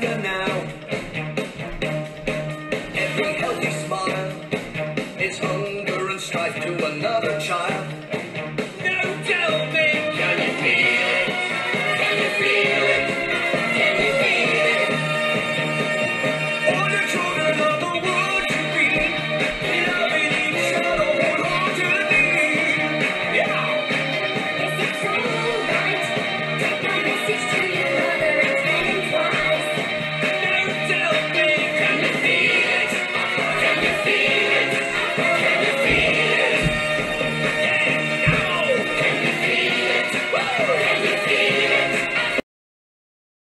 now. Every healthy smile is hunger and strife to another child.